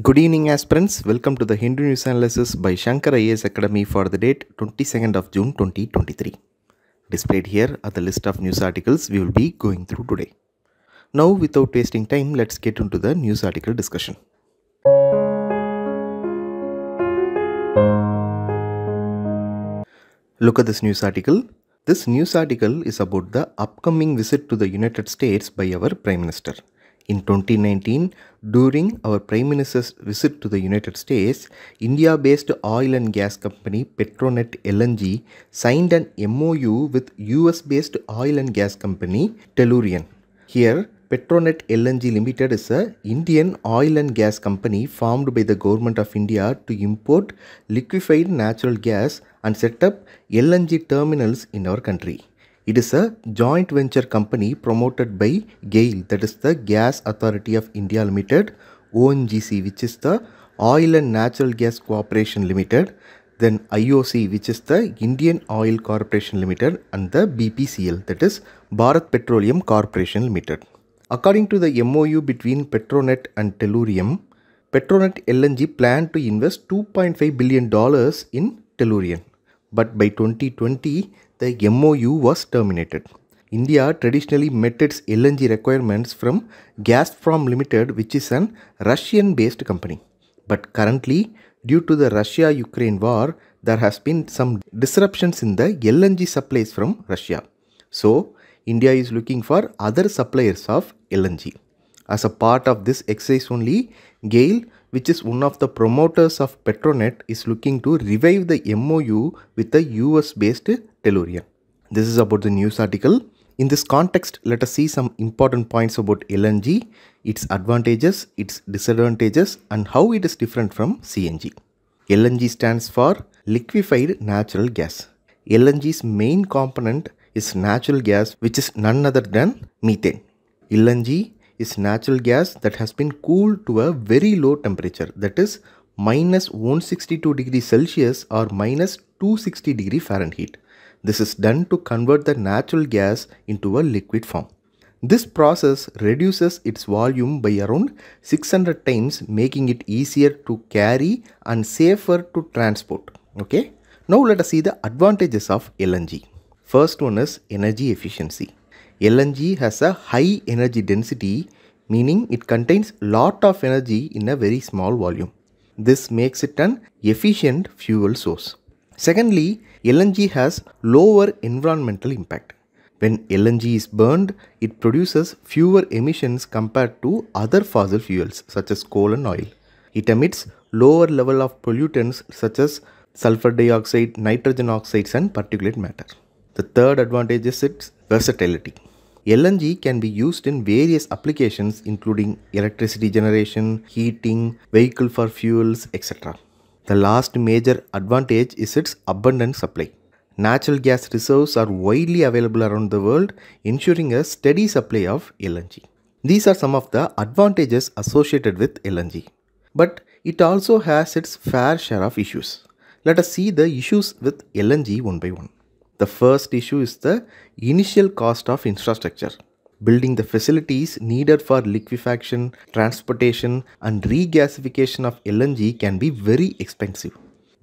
Good evening, aspirants. Welcome to the Hindu News Analysis by Shankar IAS Academy for the date 22nd of June 2023. Displayed here are the list of news articles we will be going through today. Now, without wasting time, let's get into the news article discussion. Look at this news article. This news article is about the upcoming visit to the United States by our Prime Minister. In 2019, during our Prime Minister's visit to the United States, India based oil and gas company Petronet LNG signed an MOU with US based oil and gas company Tellurian. Here, Petronet LNG Limited is a Indian oil and gas company formed by the government of India to import liquefied natural gas and set up LNG terminals in our country. It is a joint venture company promoted by GAIL, that is the Gas Authority of India Limited, ONGC, which is the Oil and Natural Gas Corporation Limited, then IOC, which is the Indian Oil Corporation Limited, and the BPCL, that is Bharat Petroleum Corporation Limited. According to the MOU between Petronet and Tellurian, Petronet LNG planned to invest $2.5 billion in Tellurian. But by 2020, the MOU was terminated. India traditionally met its LNG requirements from Gazprom Limited, which is an Russian based company. But currently, due to the Russia Ukraine war, there has been some disruptions in the LNG supplies from Russia. So, India is looking for other suppliers of LNG. As a part of this exercise only, GAIL, which is one of the promoters of Petronet, is looking to revive the MOU with the US based Tellurian. This is about the news article. In this context, let us see some important points about LNG, its advantages, its disadvantages, and how it is different from CNG. LNG stands for liquefied natural gas. LNG's main component is natural gas, which is none other than methane. LNG is natural gas that has been cooled to a very low temperature, that is minus 162 degrees Celsius or minus 260 degree Fahrenheit. This is done to convert the natural gas into a liquid form. This process reduces its volume by around 600 times making it easier to carry and safer to transport. Okay. Now let us see the advantages of LNG. First one is energy efficiency. LNG has a high energy density meaning it contains lot of energy in a very small volume. This makes it an efficient fuel source. Secondly, LNG has lower environmental impact. When LNG is burned, it produces fewer emissions compared to other fossil fuels such as coal and oil. It emits lower level of pollutants such as sulfur dioxide, nitrogen oxides and particulate matter. The third advantage is its versatility. LNG can be used in various applications including electricity generation, heating, vehicle for fuels, etc. The last major advantage is its abundant supply. Natural gas reserves are widely available around the world, ensuring a steady supply of LNG. These are some of the advantages associated with LNG. But it also has its fair share of issues. Let us see the issues with LNG one by one. The first issue is the initial cost of infrastructure. Building the facilities needed for liquefaction, transportation, and regasification of LNG can be very expensive.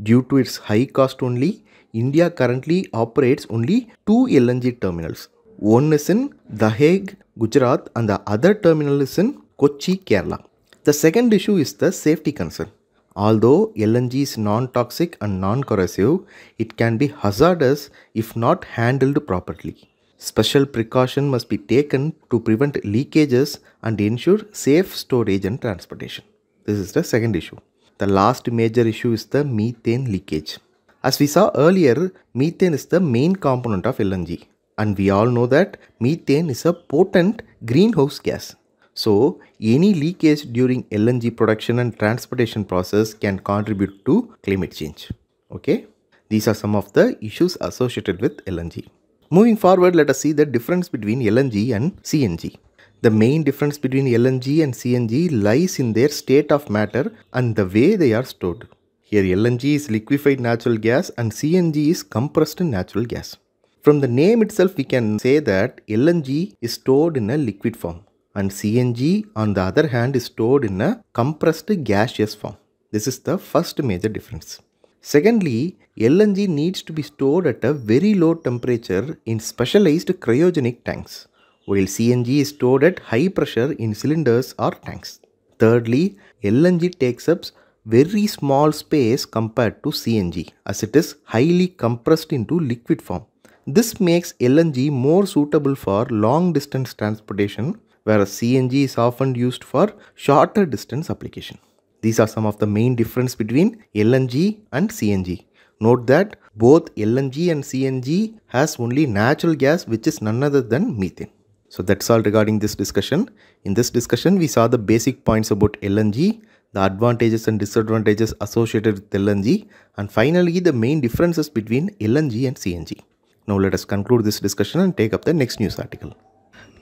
Due to its high cost only, India currently operates only two LNG terminals. One is in Dahej, Gujarat, and the other terminal is in Kochi, Kerala. The second issue is the safety concern. Although LNG is non-toxic and non-corrosive, it can be hazardous if not handled properly. Special precaution must be taken to prevent leakages and ensure safe storage and transportation. This is the second issue. The last major issue is the methane leakage. As we saw earlier, methane is the main component of LNG and we all know that methane is a potent greenhouse gas. So, any leakage during LNG production and transportation process can contribute to climate change. Okay, these are some of the issues associated with LNG. Moving forward, let us see the difference between LNG and CNG. The main difference between LNG and CNG lies in their state of matter and the way they are stored. Here LNG is liquefied natural gas and CNG is compressed natural gas. From the name itself we can say that LNG is stored in a liquid form and CNG on the other hand is stored in a compressed gaseous form. This is the first major difference. Secondly, LNG needs to be stored at a very low temperature in specialized cryogenic tanks, while CNG is stored at high pressure in cylinders or tanks. Thirdly, LNG takes up very small space compared to CNG as it is highly compressed into liquid form. This makes LNG more suitable for long distance transportation whereas CNG is often used for shorter distance application. These are some of the main difference between LNG and CNG. Note that both LNG and CNG has only natural gas which is none other than methane. So that's all regarding this discussion. In this discussion we saw the basic points about LNG, the advantages and disadvantages associated with LNG and finally the main differences between LNG and CNG. Now let us conclude this discussion and take up the next news article.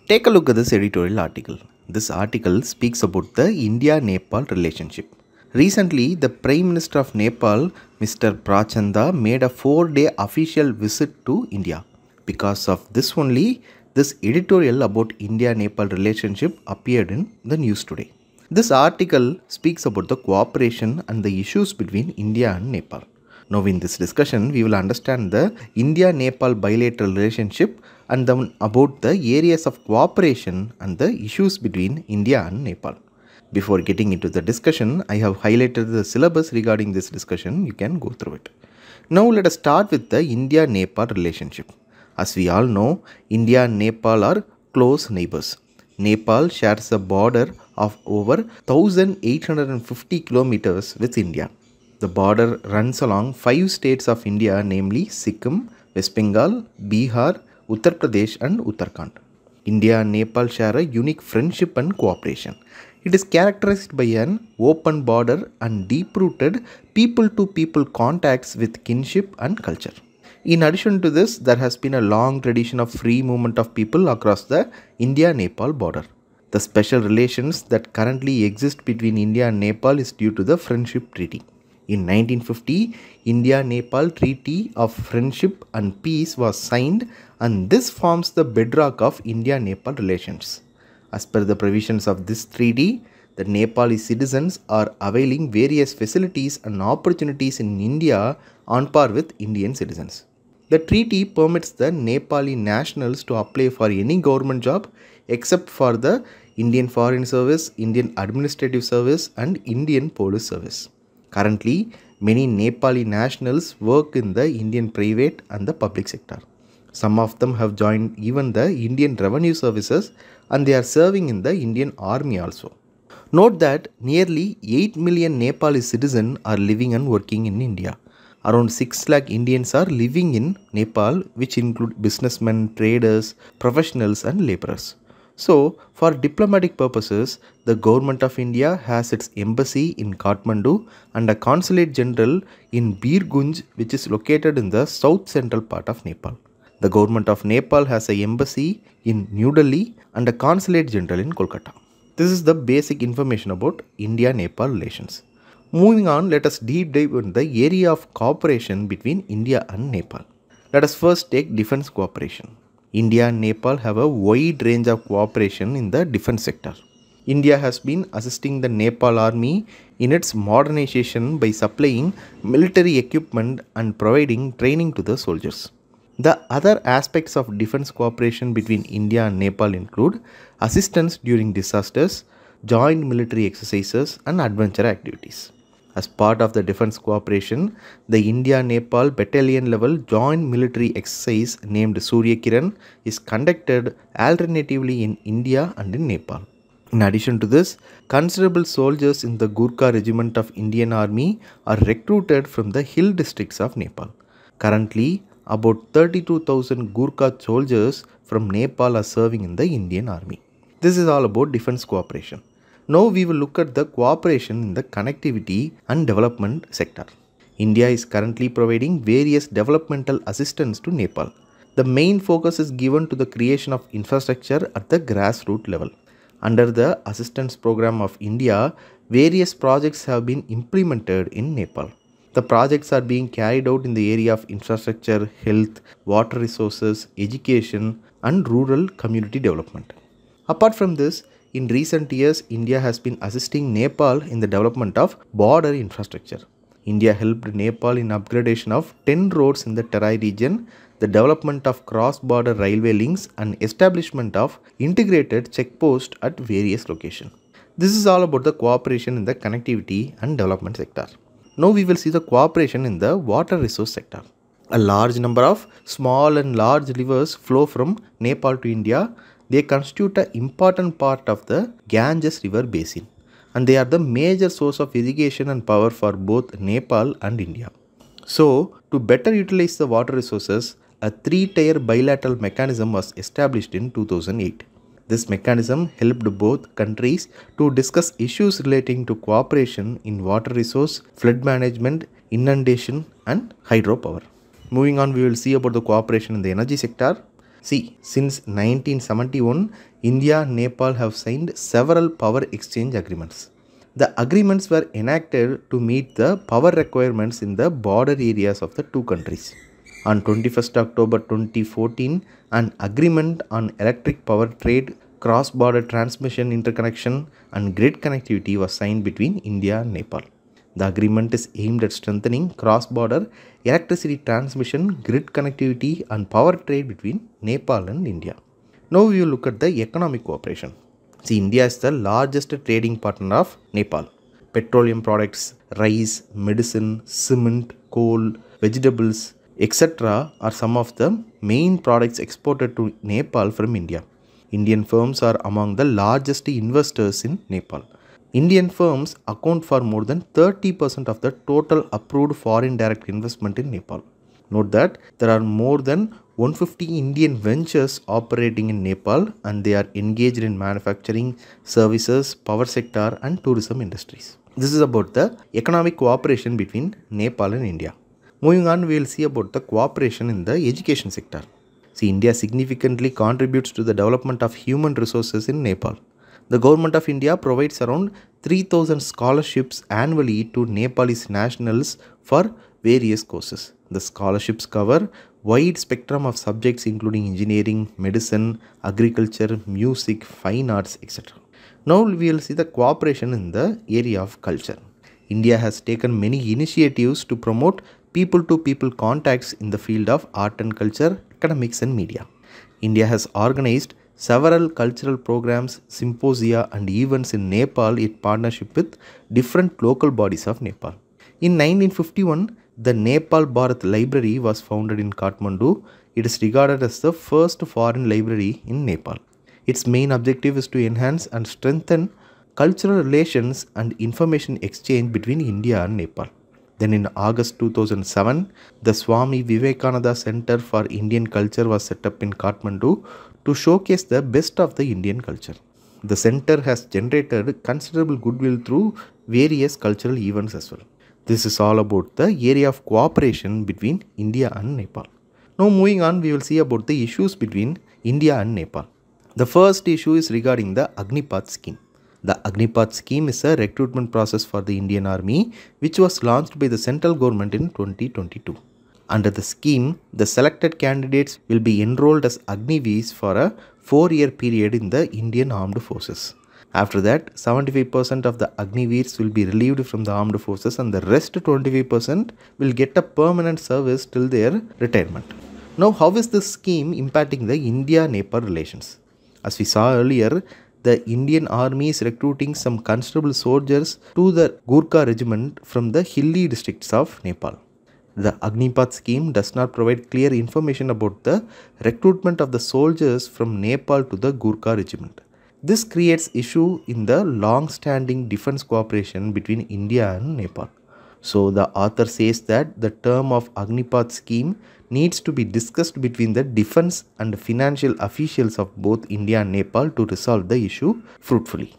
Take a look at this editorial article. This article speaks about the India-Nepal relationship. Recently, the Prime Minister of Nepal, Mr. Prachanda, made a four-day official visit to India. Because of this only, this editorial about India-Nepal relationship appeared in the news today. This article speaks about the cooperation and the issues between India and Nepal. Now in this discussion, we will understand the India-Nepal bilateral relationship and then about the areas of cooperation and the issues between India and Nepal. Before getting into the discussion, I have highlighted the syllabus regarding this discussion. You can go through it. Now let us start with the India-Nepal relationship. As we all know, India and Nepal are close neighbors. Nepal shares a border of over 1850 kilometers with India. The border runs along five states of India namely Sikkim, West Bengal, Bihar, Uttar Pradesh and Uttarakhand. India and Nepal share a unique friendship and cooperation. It is characterized by an open border and deep-rooted people-to-people contacts with kinship and culture. In addition to this, there has been a long tradition of free movement of people across the India-Nepal border. The special relations that currently exist between India and Nepal is due to the Friendship Treaty. In 1950, India-Nepal Treaty of Friendship and Peace was signed and this forms the bedrock of India-Nepal relations. As per the provisions of this treaty, the Nepali citizens are availing various facilities and opportunities in India on par with Indian citizens. The treaty permits the Nepali nationals to apply for any government job except for the Indian Foreign Service, Indian Administrative Service and Indian Police Service. Currently, many Nepali nationals work in the Indian private and the public sector. Some of them have joined even the Indian Revenue Services and they are serving in the Indian Army also. Note that nearly 8 million Nepali citizens are living and working in India. Around 6 lakh Indians are living in Nepal which include businessmen, traders, professionals and laborers. So, for diplomatic purposes, the government of India has its embassy in Kathmandu and a consulate general in Birgunj which is located in the south central part of Nepal. The government of Nepal has a embassy in New Delhi and a consulate general in Kolkata. This is the basic information about India-Nepal relations. Moving on, let us deep dive into the area of cooperation between India and Nepal. Let us first take defense cooperation. India and Nepal have a wide range of cooperation in the defense sector. India has been assisting the Nepal army in its modernization by supplying military equipment and providing training to the soldiers. The other aspects of defense cooperation between India and Nepal include assistance during disasters, joint military exercises and adventure activities. As part of the defense cooperation, the India-Nepal battalion level joint military exercise named Surya Kiran is conducted alternatively in India and in Nepal. In addition to this, considerable soldiers in the Gurkha regiment of Indian Army are recruited from the hill districts of Nepal. Currently, about 32,000 Gurkha soldiers from Nepal are serving in the Indian Army. This is all about defense cooperation. Now we will look at the cooperation in the connectivity and development sector. India is currently providing various developmental assistance to Nepal. The main focus is given to the creation of infrastructure at the grassroots level. Under the assistance program of India, various projects have been implemented in Nepal. The projects are being carried out in the area of infrastructure, health, water resources, education and rural community development. Apart from this, in recent years, India has been assisting Nepal in the development of border infrastructure. India helped Nepal in upgradation of 10 roads in the Terai region, the development of cross-border railway links and establishment of integrated checkposts at various locations. This is all about the cooperation in the connectivity and development sector. Now we will see the cooperation in the water resource sector. A large number of small and large rivers flow from Nepal to India. They constitute an important part of the Ganges river basin and they are the major source of irrigation and power for both Nepal and India. So, to better utilize the water resources, a three-tier bilateral mechanism was established in 2008. This mechanism helped both countries to discuss issues relating to cooperation in water resource, flood management, inundation and hydropower. Moving on, we will see about the cooperation in the energy sector. See, since 1971, India and Nepal have signed several power exchange agreements. The agreements were enacted to meet the power requirements in the border areas of the two countries. On 21st October 2014, an agreement on electric power trade, cross-border transmission interconnection and grid connectivity was signed between India and Nepal. The agreement is aimed at strengthening cross-border electricity transmission, grid connectivity and power trade between Nepal and India. Now we will look at the economic cooperation. See, India is the largest trading partner of Nepal. Petroleum products, rice, medicine, cement, coal, vegetables, etc. are some of the main products exported to Nepal from India. Indian firms are among the largest investors in Nepal. Indian firms account for more than 30% of the total approved foreign direct investment in Nepal. Note that there are more than 150 Indian ventures operating in Nepal and they are engaged in manufacturing, services, power sector and tourism industries. This is about the economic cooperation between Nepal and India. Moving on, we will see about the cooperation in the education sector. See, India significantly contributes to the development of human resources in Nepal. The government of India provides around 3000 scholarships annually to Nepalese nationals for various courses. The scholarships cover wide spectrum of subjects including engineering, medicine, agriculture, music, fine arts, etc. Now we will see the cooperation in the area of culture. India has taken many initiatives to promote people-to-people -people contacts in the field of art and culture, academics and media. India has organized several cultural programs, symposia and events in Nepal in partnership with different local bodies of Nepal. In 1951, the Nepal Bharat Library was founded in Kathmandu. It is regarded as the first foreign library in Nepal. Its main objective is to enhance and strengthen cultural relations and information exchange between India and Nepal. Then in August 2007, the Swami Vivekananda Center for Indian Culture was set up in Kathmandu to showcase the best of the Indian culture. The center has generated considerable goodwill through various cultural events as well. This is all about the area of cooperation between India and Nepal. Now moving on, we will see about the issues between India and Nepal. The first issue is regarding the Agnipath scheme. The Agnipath scheme is a recruitment process for the Indian Army which was launched by the central government in 2022. Under the scheme, the selected candidates will be enrolled as Agniveers for a four-year period in the Indian Armed Forces. After that, 75% of the Agniveers will be relieved from the armed forces and the rest 25% will get a permanent service till their retirement. Now, how is this scheme impacting the India-Nepal relations? As we saw earlier, the Indian army is recruiting some considerable soldiers to the Gurkha regiment from the hilly districts of Nepal. The Agnipath scheme does not provide clear information about the recruitment of the soldiers from Nepal to the Gurkha regiment. This creates issue in the long-standing defense cooperation between India and Nepal. So the author says that the term of Agnipath scheme needs to be discussed between the defense and financial officials of both India and Nepal to resolve the issue fruitfully.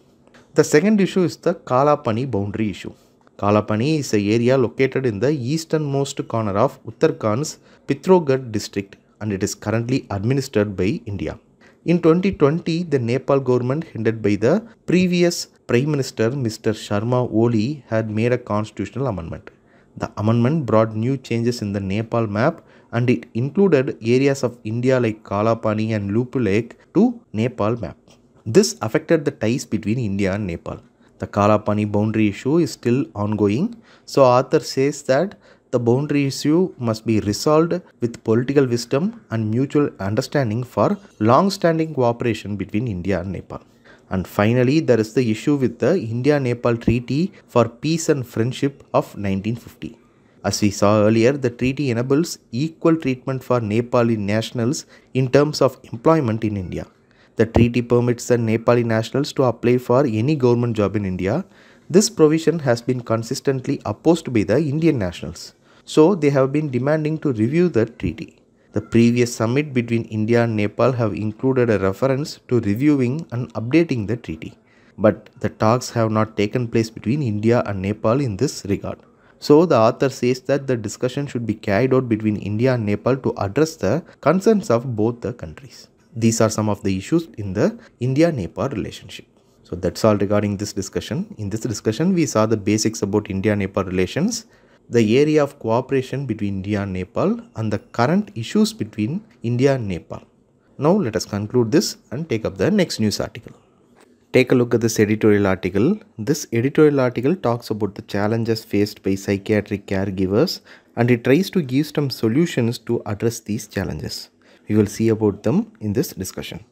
The second issue is the Kalapani boundary issue. Kalapani is an area located in the easternmost corner of Uttarakhand's Pithoragarh district and it is currently administered by India. In 2020, the Nepal government headed by the previous Prime Minister Mr. Sharma Oli had made a constitutional amendment. The amendment brought new changes in the Nepal map and it included areas of India like Kalapani and Lipulekh to Nepal map. This affected the ties between India and Nepal. The Kalapani boundary issue is still ongoing, so author says that the boundary issue must be resolved with political wisdom and mutual understanding for long-standing cooperation between India and Nepal. And finally, there is the issue with the India-Nepal Treaty for Peace and Friendship of 1950. As we saw earlier, the treaty enables equal treatment for Nepali nationals in terms of employment in India. The treaty permits the Nepali nationals to apply for any government job in India. This provision has been consistently opposed by the Indian nationals. So they have been demanding to review the treaty. The previous summit between India and Nepal have included a reference to reviewing and updating the treaty. But the talks have not taken place between India and Nepal in this regard. So the author says that the discussion should be carried out between India and Nepal to address the concerns of both the countries. These are some of the issues in the India-Nepal relationship. So that's all regarding this discussion. In this discussion, we saw the basics about India-Nepal relations, the area of cooperation between India and Nepal and the current issues between India and Nepal. Now let us conclude this and take up the next news article. Take a look at this editorial article. This editorial article talks about the challenges faced by psychiatric caregivers and it tries to give some solutions to address these challenges. We will see about them in this discussion.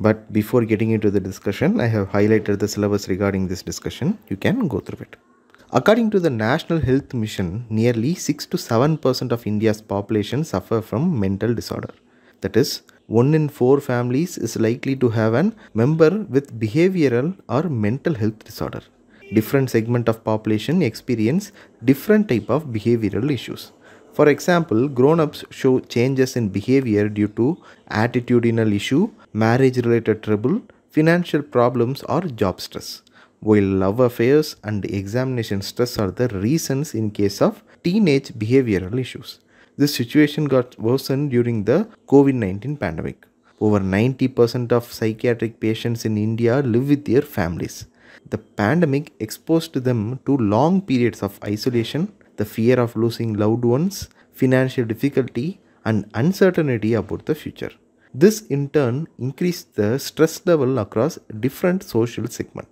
But before getting into the discussion, I have highlighted the syllabus regarding this discussion. You can go through it. According to the National Health Mission, nearly 6 to 7% of India's population suffer from mental disorder. That is, one in four families is likely to have a member with behavioral or mental health disorder. Different segment of population experience different type of behavioral issues. For example, grown-ups show changes in behavior due to attitudinal issue, marriage-related trouble, financial problems or job stress. While love affairs and examination stress are the reasons in case of teenage behavioral issues. This situation got worsened during the COVID 19 pandemic. Over 90% of psychiatric patients in India live with their families. The pandemic exposed them to long periods of isolation, the fear of losing loved ones, financial difficulty, and uncertainty about the future. This in turn increased the stress level across different social segments.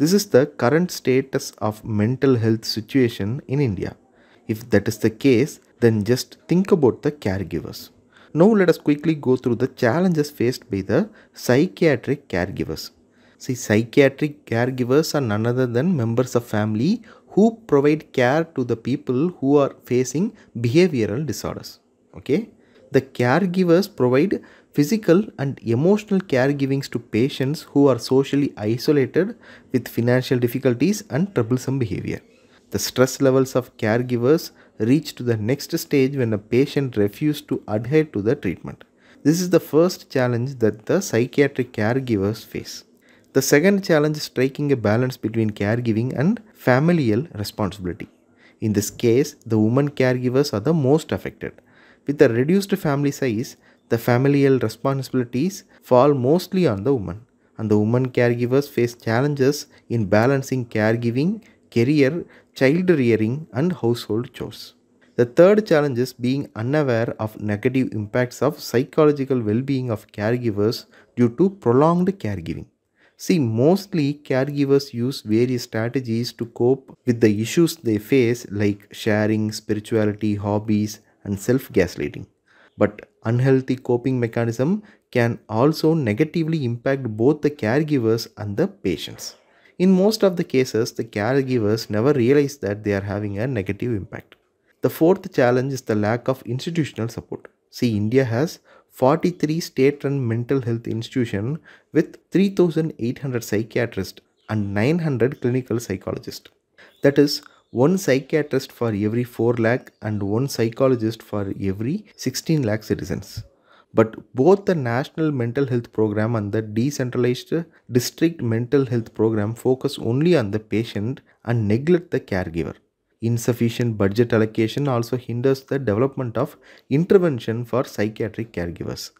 This is the current status of mental health situation in India. If that is the case, then just think about the caregivers. Now let us quickly go through the challenges faced by the psychiatric caregivers. See, psychiatric caregivers are none other than members of family who provide care to the people who are facing behavioral disorders. Okay, the caregivers provide physical and emotional caregivings to patients who are socially isolated with financial difficulties and troublesome behavior. The stress levels of caregivers reach to the next stage when a patient refuses to adhere to the treatment. This is the first challenge that the psychiatric caregivers face. The second challenge is striking a balance between caregiving and familial responsibility. In this case, the women caregivers are the most affected. With a reduced family size, the familial responsibilities fall mostly on the woman, and the woman caregivers face challenges in balancing caregiving, career, child rearing, and household chores. The third challenge is being unaware of negative impacts of psychological well-being of caregivers due to prolonged caregiving. See, mostly caregivers use various strategies to cope with the issues they face like sharing, spirituality, hobbies, and self-gaslighting. But unhealthy coping mechanism can also negatively impact both the caregivers and the patients. In most of the cases, the caregivers never realize that they are having a negative impact. The fourth challenge is the lack of institutional support. See, India has 43 state-run mental health institutions with 3,800 psychiatrists and 900 clinical psychologists. That is, one psychiatrist for every 4 lakh and one psychologist for every 16 lakh citizens. But both the National Mental Health Program and the decentralized district mental health program focus only on the patient and neglect the caregiver. Insufficient budget allocation also hinders the development of intervention for psychiatric caregivers.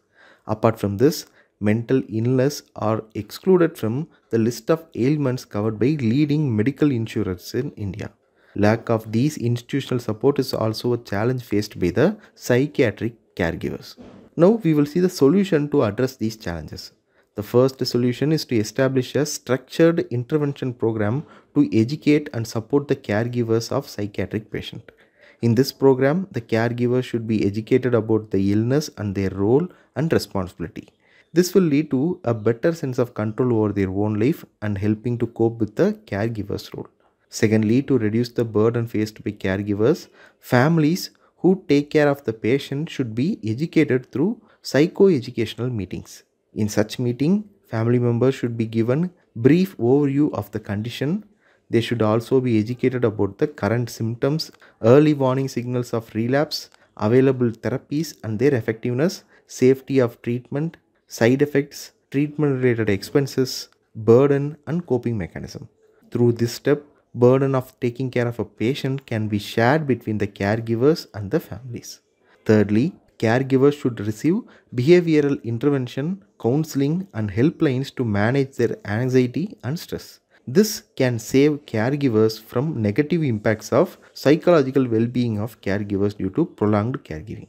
Apart from this, mental illness are excluded from the list of ailments covered by leading medical insurers in India. Lack of these institutional support is also a challenge faced by the psychiatric caregivers. Now we will see the solution to address these challenges. The first solution is to establish a structured intervention program to educate and support the caregivers of psychiatric patient. In this program, the caregiver should be educated about the illness and their role and responsibility. This will lead to a better sense of control over their own life and helping to cope with the caregiver's role. Secondly, to reduce the burden faced by caregivers, families who take care of the patient should be educated through psychoeducational meetings. In such meeting, family members should be given brief overview of the condition they should also be educated about the current symptoms, early warning signals of relapse, available therapies and their effectiveness, safety of treatment, side effects, treatment related expenses, burden and coping mechanism. Through this step, burden of taking care of a patient can be shared between the caregivers and the families. Thirdly, caregivers should receive behavioral intervention, counseling and helplines to manage their anxiety and stress. This can save caregivers from negative impacts of psychological well-being of caregivers due to prolonged caregiving.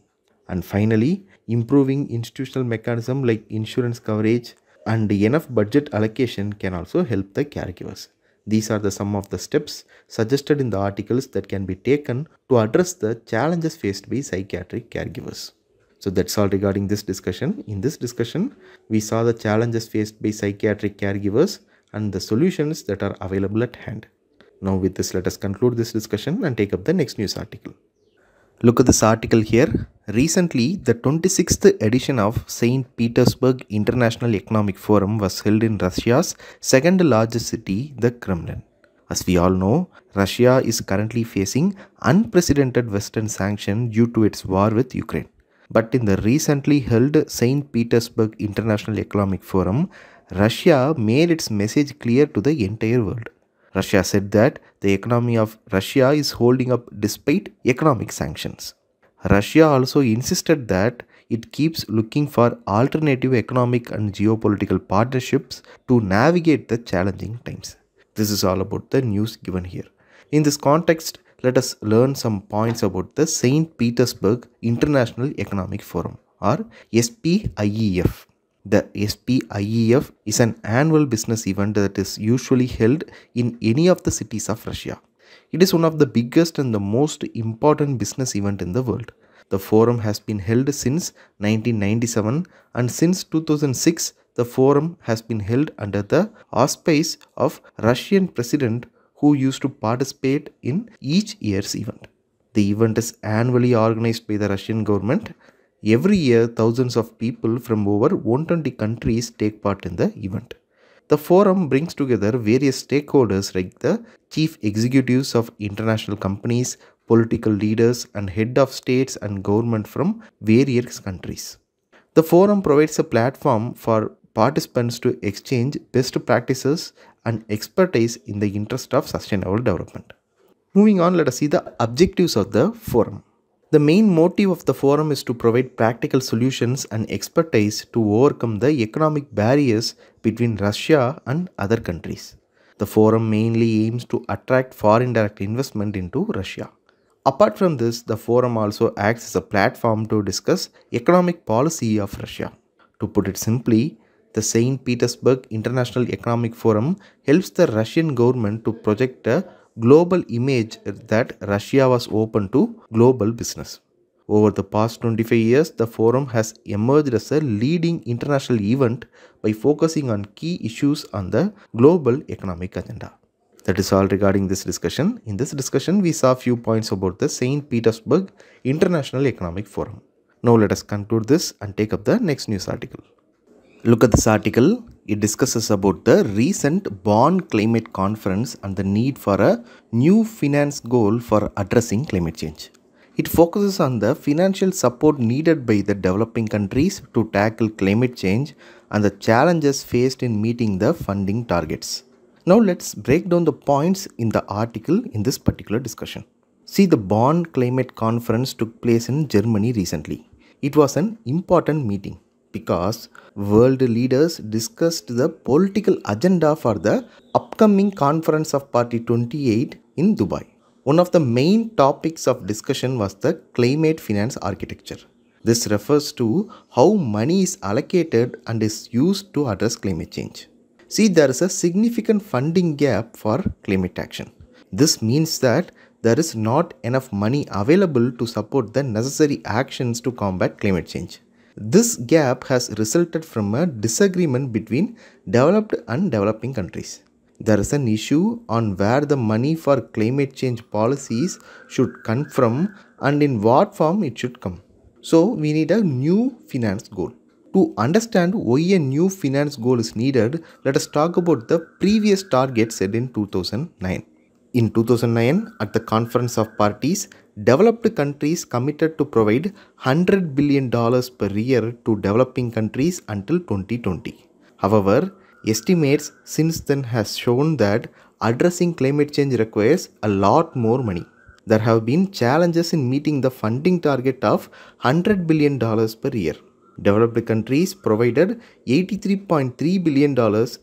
And finally, improving institutional mechanism like insurance coverage and enough budget allocation can also help the caregivers. These are the some of the steps suggested in the articles that can be taken to address the challenges faced by psychiatric caregivers. So that's all regarding this discussion. In this discussion, we saw the challenges faced by psychiatric caregivers and the solutions that are available at hand. Now with this let us conclude this discussion and take up the next news article. Look at this article here. Recently, the 26th edition of St. Petersburg International Economic Forum was held in Russia's second largest city, the Kremlin. As we all know, Russia is currently facing unprecedented Western sanction due to its war with Ukraine. But in the recently held St. Petersburg International Economic Forum, Russia made its message clear to the entire world. Russia said that the economy of Russia is holding up despite economic sanctions. Russia also insisted that it keeps looking for alternative economic and geopolitical partnerships to navigate the challenging times. This is all about the news given here. In this context, let us learn some points about the St. Petersburg International Economic Forum or SPIEF. The SPIEF is an annual business event that is usually held in any of the cities of Russia. It is one of the biggest and the most important business event in the world. The forum has been held since 1997 and since 2006 the forum has been held under the auspice of Russian president who used to participate in each year's event. The event is annually organized by the Russian government Every year, thousands of people from over 120 countries take part in the event. The forum brings together various stakeholders like the chief executives of international companies, political leaders, and head of states and government from various countries. The forum provides a platform for participants to exchange best practices and expertise in the interest of sustainable development. Moving on, let us see the objectives of the forum. The main motive of the forum is to provide practical solutions and expertise to overcome the economic barriers between Russia and other countries. The forum mainly aims to attract foreign direct investment into Russia. Apart from this, the forum also acts as a platform to discuss economic policy of Russia. To put it simply, the St. Petersburg International Economic Forum helps the Russian government to project a global image that Russia was open to global business. Over the past 25 years, the forum has emerged as a leading international event by focusing on key issues on the global economic agenda. That is all regarding this discussion. In this discussion, we saw a few points about the St. Petersburg International Economic Forum. Now let us conclude this and take up the next news article. Look at this article it discusses about the recent Bonn Climate Conference and the need for a new finance goal for addressing climate change. It focuses on the financial support needed by the developing countries to tackle climate change and the challenges faced in meeting the funding targets. Now let's break down the points in the article in this particular discussion. See the Bonn Climate Conference took place in Germany recently. It was an important meeting because world leaders discussed the political agenda for the upcoming conference of Party 28 in Dubai. One of the main topics of discussion was the climate finance architecture. This refers to how money is allocated and is used to address climate change. See, there is a significant funding gap for climate action. This means that there is not enough money available to support the necessary actions to combat climate change. This gap has resulted from a disagreement between developed and developing countries. There is an issue on where the money for climate change policies should come from and in what form it should come. So, we need a new finance goal. To understand why a new finance goal is needed, let us talk about the previous target set in 2009. In 2009, at the Conference of Parties, developed countries committed to provide $100 billion per year to developing countries until 2020. However, estimates since then has shown that addressing climate change requires a lot more money. There have been challenges in meeting the funding target of $100 billion per year. Developed countries provided $83.3 billion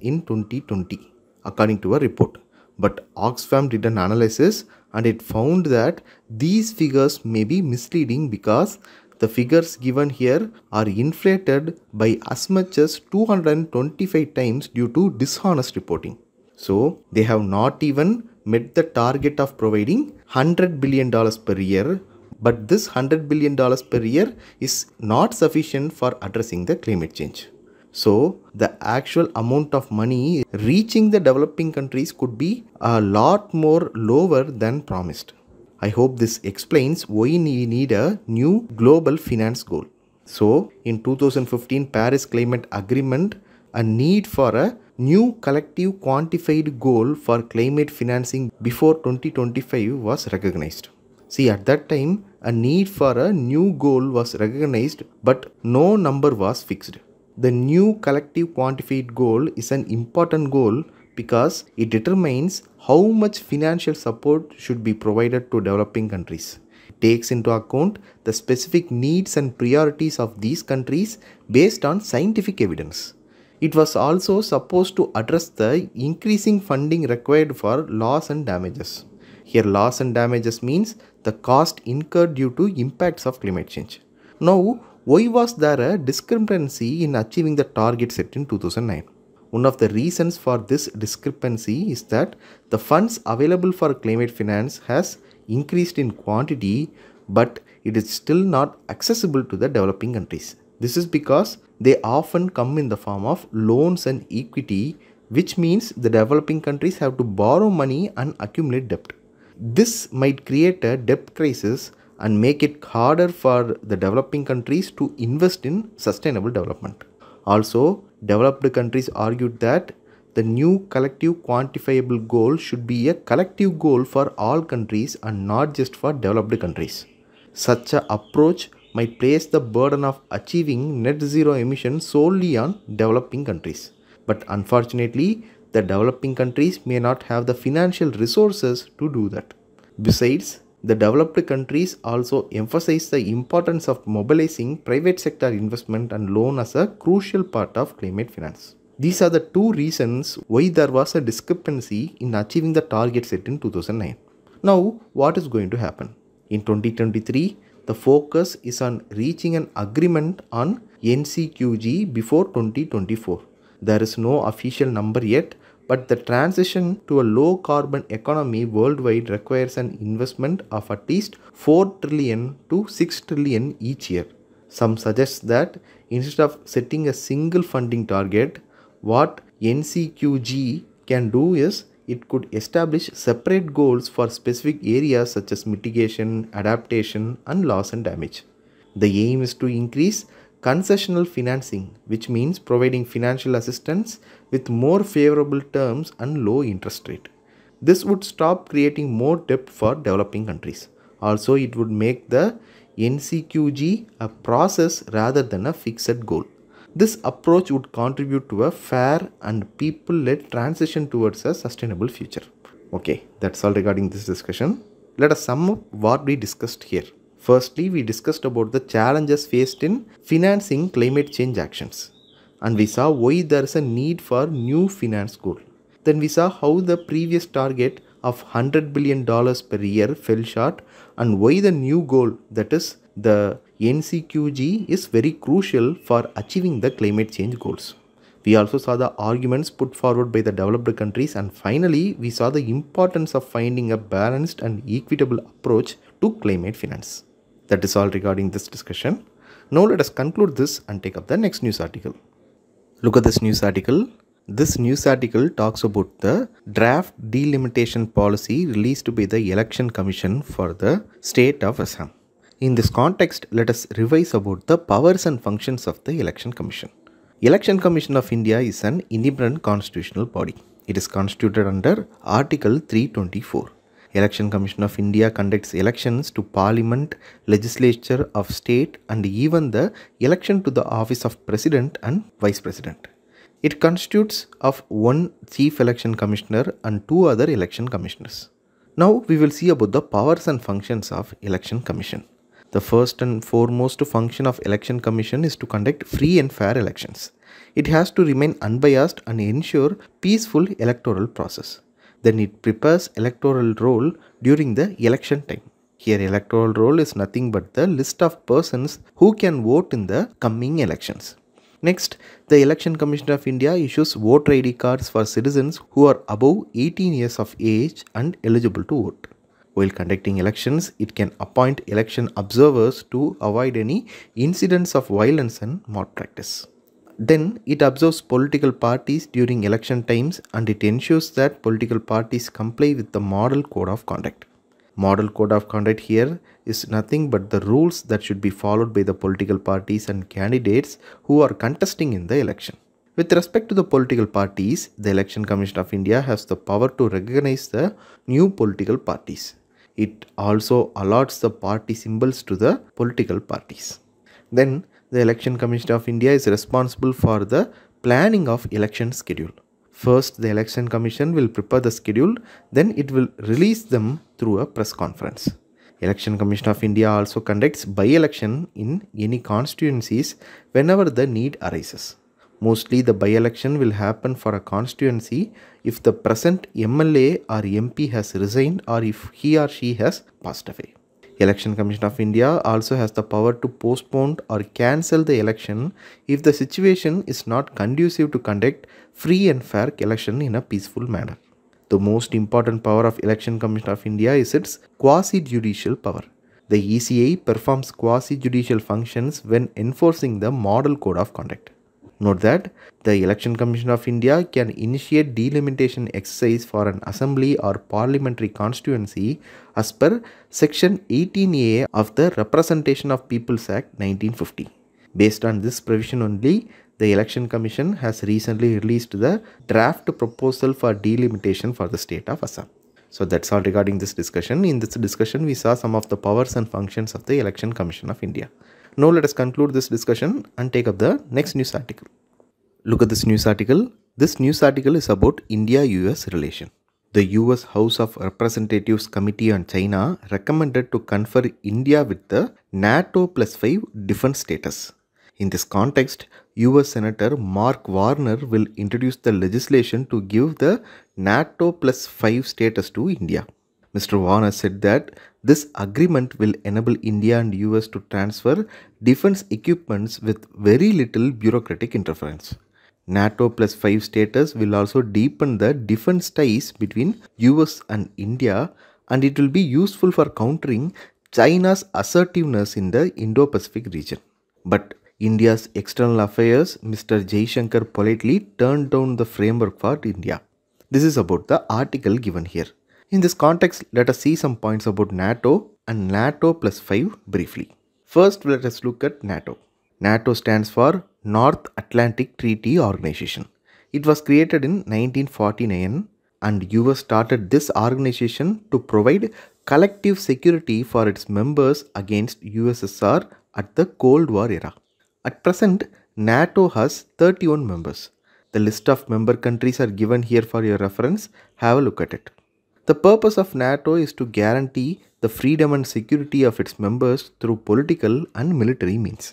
in 2020, according to a report. But Oxfam did an analysis and it found that these figures may be misleading because the figures given here are inflated by as much as 225 times due to dishonest reporting. So they have not even met the target of providing $100 billion per year but this $100 billion per year is not sufficient for addressing the climate change. So the actual amount of money reaching the developing countries could be a lot more lower than promised. I hope this explains why we need a new global finance goal. So in 2015 Paris Climate Agreement, a need for a new collective quantified goal for climate financing before 2025 was recognized. See at that time a need for a new goal was recognized but no number was fixed. The new collective quantified goal is an important goal because it determines how much financial support should be provided to developing countries. It takes into account the specific needs and priorities of these countries based on scientific evidence. It was also supposed to address the increasing funding required for loss and damages. Here loss and damages means the cost incurred due to impacts of climate change. Now why was there a discrepancy in achieving the target set in 2009? One of the reasons for this discrepancy is that the funds available for climate finance has increased in quantity but it is still not accessible to the developing countries. This is because they often come in the form of loans and equity which means the developing countries have to borrow money and accumulate debt. This might create a debt crisis and make it harder for the developing countries to invest in sustainable development. Also, developed countries argued that the new collective quantifiable goal should be a collective goal for all countries and not just for developed countries. Such an approach might place the burden of achieving net zero emissions solely on developing countries. But unfortunately, the developing countries may not have the financial resources to do that. Besides, the developed countries also emphasize the importance of mobilizing private sector investment and loan as a crucial part of climate finance. These are the two reasons why there was a discrepancy in achieving the target set in 2009. Now, what is going to happen? In 2023, the focus is on reaching an agreement on NCQG before 2024. There is no official number yet, but the transition to a low carbon economy worldwide requires an investment of at least 4 trillion to 6 trillion each year. Some suggest that instead of setting a single funding target, what NCQG can do is it could establish separate goals for specific areas such as mitigation, adaptation, and loss and damage. The aim is to increase concessional financing, which means providing financial assistance with more favorable terms and low interest rate. This would stop creating more debt for developing countries. Also, it would make the NCQG a process rather than a fixed goal. This approach would contribute to a fair and people-led transition towards a sustainable future. Okay, that's all regarding this discussion. Let us sum up what we discussed here. Firstly, we discussed about the challenges faced in financing climate change actions. And we saw why there is a need for new finance goal. Then we saw how the previous target of $100 billion per year fell short and why the new goal that is the NCQG is very crucial for achieving the climate change goals. We also saw the arguments put forward by the developed countries and finally we saw the importance of finding a balanced and equitable approach to climate finance. That is all regarding this discussion. Now let us conclude this and take up the next news article. Look at this news article. This news article talks about the draft delimitation policy released by the Election Commission for the state of Assam. In this context, let us revise about the powers and functions of the Election Commission. Election Commission of India is an independent constitutional body. It is constituted under Article 324. Election Commission of India conducts elections to Parliament, Legislature of State and even the election to the office of President and Vice President. It constitutes of one Chief Election Commissioner and two other election commissioners. Now we will see about the powers and functions of Election Commission. The first and foremost function of Election Commission is to conduct free and fair elections. It has to remain unbiased and ensure peaceful electoral process. Then it prepares electoral roll during the election time. Here electoral roll is nothing but the list of persons who can vote in the coming elections. Next, the Election Commission of India issues voter ID cards for citizens who are above 18 years of age and eligible to vote. While conducting elections, it can appoint election observers to avoid any incidents of violence and malpractice. Then it observes political parties during election times and it ensures that political parties comply with the model code of conduct. Model code of conduct here is nothing but the rules that should be followed by the political parties and candidates who are contesting in the election. With respect to the political parties, the Election Commission of India has the power to recognize the new political parties. It also allots the party symbols to the political parties. Then the Election Commission of India is responsible for the planning of election schedule. First, the Election Commission will prepare the schedule, then it will release them through a press conference. Election Commission of India also conducts by-election in any constituencies whenever the need arises. Mostly the by-election will happen for a constituency if the present MLA or MP has resigned or if he or she has passed away. Election Commission of India also has the power to postpone or cancel the election if the situation is not conducive to conduct free and fair election in a peaceful manner. The most important power of Election Commission of India is its quasi-judicial power. The ECI performs quasi-judicial functions when enforcing the Model Code of Conduct. Note that the Election Commission of India can initiate delimitation exercise for an assembly or parliamentary constituency as per section 18A of the Representation of Peoples Act 1950. Based on this provision only, the Election Commission has recently released the draft proposal for delimitation for the state of Assam. So that's all regarding this discussion. In this discussion, we saw some of the powers and functions of the Election Commission of India. Now let us conclude this discussion and take up the next news article. Look at this news article. This news article is about India-US relation. The US House of Representatives Committee on China recommended to confer India with the NATO plus 5 defense status. In this context, US Senator Mark Warner will introduce the legislation to give the NATO plus 5 status to India. Mr. Warner said that this agreement will enable India and US to transfer defense equipments with very little bureaucratic interference. NATO plus 5 status will also deepen the defense ties between US and India and it will be useful for countering China's assertiveness in the Indo-Pacific region. But India's external affairs, Mr. Jaishankar politely turned down the framework for India. This is about the article given here. In this context, let us see some points about NATO and NATO plus 5 briefly. First, let us look at NATO. NATO stands for North Atlantic Treaty Organization. It was created in 1949 and US started this organization to provide collective security for its members against USSR at the Cold War era. At present, NATO has 31 members. The list of member countries are given here for your reference. Have a look at it. The purpose of NATO is to guarantee the freedom and security of its members through political and military means.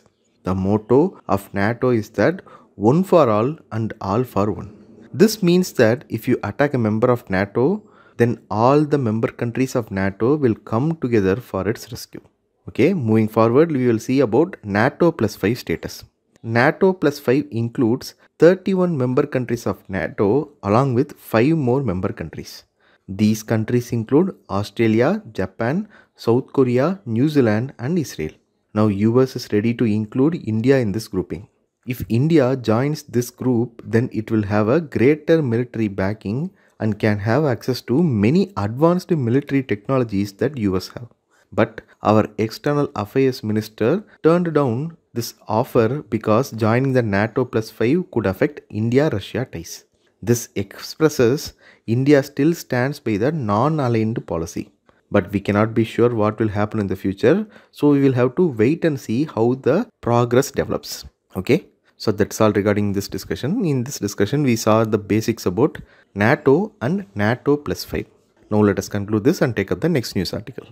The motto of NATO is that one for all and all for one. This means that if you attack a member of NATO, then all the member countries of NATO will come together for its rescue. Okay, moving forward, we will see about NATO plus 5 status. NATO plus 5 includes 31 member countries of NATO along with 5 more member countries. These countries include Australia, Japan, South Korea, New Zealand and Israel. Now US is ready to include India in this grouping. If India joins this group, then it will have a greater military backing and can have access to many advanced military technologies that US have. But our external affairs minister turned down this offer because joining the NATO plus 5 could affect India Russia ties. This expresses India still stands by the non aligned policy. But we cannot be sure what will happen in the future, so we will have to wait and see how the progress develops. Okay, so that's all regarding this discussion. In this discussion, we saw the basics about NATO and NATO plus 5. Now let us conclude this and take up the next news article.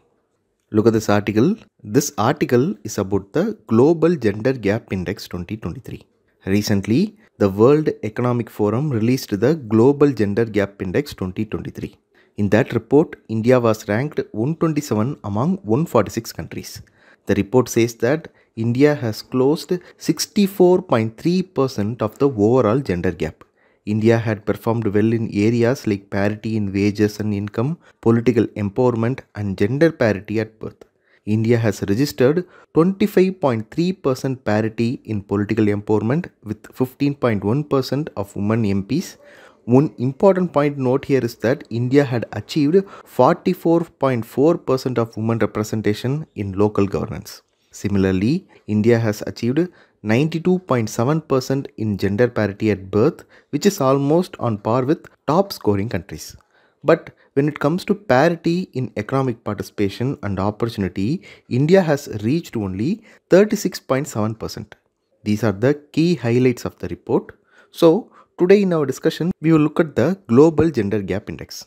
Look at this article. This article is about the Global Gender Gap Index 2023. Recently, the World Economic Forum released the Global Gender Gap Index 2023. In that report, India was ranked 127 among 146 countries. The report says that India has closed 64.3% of the overall gender gap. India had performed well in areas like parity in wages and income, political empowerment, and gender parity at birth. India has registered 25.3% parity in political empowerment with 15.1% of women MPs. One important point note here is that India had achieved 44.4% of women representation in local governance. Similarly, India has achieved 92.7% in gender parity at birth, which is almost on par with top scoring countries. But when it comes to parity in economic participation and opportunity, India has reached only 36.7%. These are the key highlights of the report. So, today in our discussion, we will look at the Global Gender Gap Index.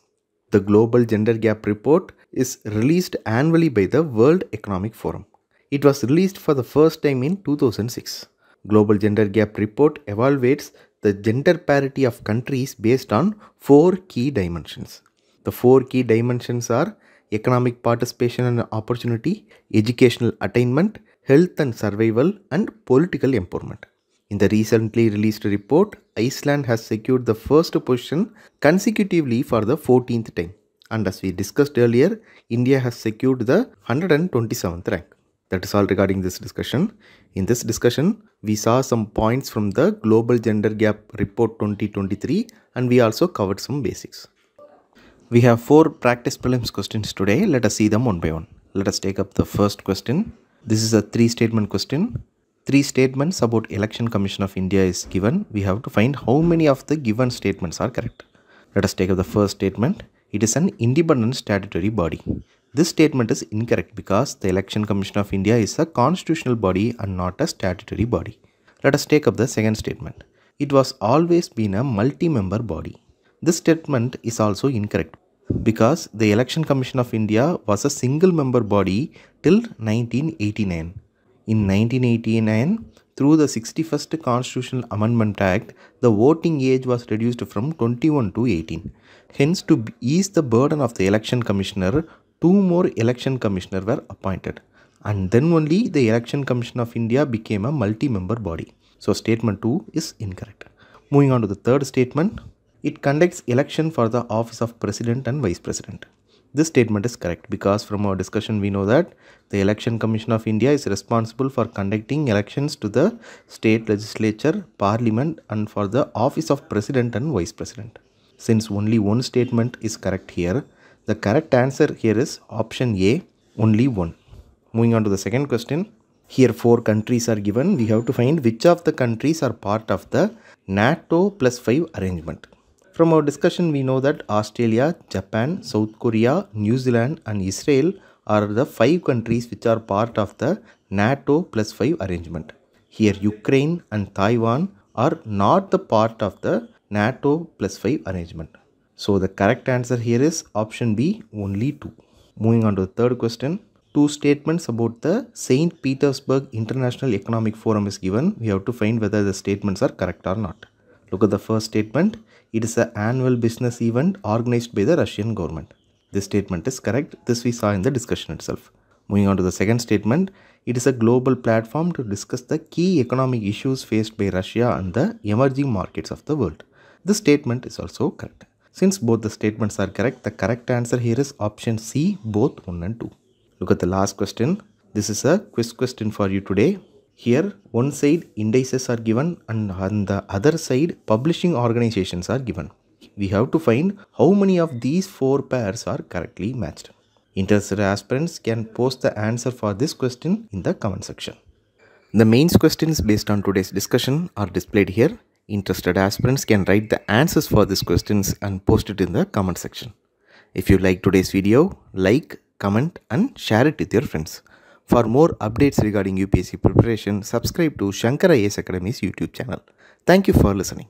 The Global Gender Gap Report is released annually by the World Economic Forum. It was released for the first time in 2006. Global Gender Gap Report evaluates the gender parity of countries based on four key dimensions. The four key dimensions are economic participation and opportunity, educational attainment, health and survival, and political empowerment. In the recently released report, Iceland has secured the first position consecutively for the 14th time. And as we discussed earlier, India has secured the 127th rank. That is all regarding this discussion. In this discussion, we saw some points from the Global Gender Gap Report 2023 and we also covered some basics. We have four practice prelims questions today. Let us see them one by one. Let us take up the first question. This is a three statement question. Three statements about Election Commission of India is given. We have to find how many of the given statements are correct. Let us take up the first statement. It is an independent statutory body. This statement is incorrect because the Election Commission of India is a constitutional body and not a statutory body. Let us take up the second statement. It was always been a multi-member body. This statement is also incorrect because the Election Commission of India was a single member body till 1989. In 1989, through the 61st Constitutional Amendment Act, the voting age was reduced from 21 to 18. Hence, to ease the burden of the election commissioner, two more election commissioners were appointed and then only the election commission of india became a multi-member body so statement 2 is incorrect moving on to the third statement it conducts election for the office of president and vice president this statement is correct because from our discussion we know that the election commission of india is responsible for conducting elections to the state legislature parliament and for the office of president and vice president since only one statement is correct here the correct answer here is option A, only one. Moving on to the second question. Here four countries are given. We have to find which of the countries are part of the NATO plus 5 arrangement. From our discussion, we know that Australia, Japan, South Korea, New Zealand and Israel are the five countries which are part of the NATO plus 5 arrangement. Here Ukraine and Taiwan are not the part of the NATO plus 5 arrangement. So the correct answer here is option B, only 2. Moving on to the third question. Two statements about the St. Petersburg International Economic Forum is given. We have to find whether the statements are correct or not. Look at the first statement. It is an annual business event organized by the Russian government. This statement is correct. This we saw in the discussion itself. Moving on to the second statement, it is a global platform to discuss the key economic issues faced by Russia and the emerging markets of the world. This statement is also correct. Since both the statements are correct, the correct answer here is option C, both 1 and 2. Look at the last question. This is a quiz question for you today. Here, one side indices are given and on the other side publishing organizations are given. We have to find how many of these four pairs are correctly matched. Interested aspirants can post the answer for this question in the comment section. The mains questions based on today's discussion are displayed here. Interested aspirants can write the answers for these questions and post it in the comment section. If you like today's video, like, comment and share it with your friends. For more updates regarding UPSC preparation, subscribe to Shankar IAS Academy's YouTube channel. Thank you for listening.